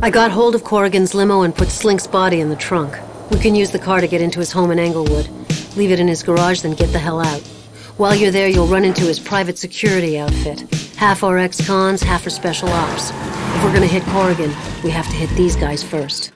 I got hold of Corrigan's limo and put Slink's body in the trunk. We can use the car to get into his home in Englewood. Leave it in his garage, then get the hell out. While you're there, you'll run into his private security outfit. Half are ex-cons, half are special ops. If we're gonna hit Corrigan, we have to hit these guys first.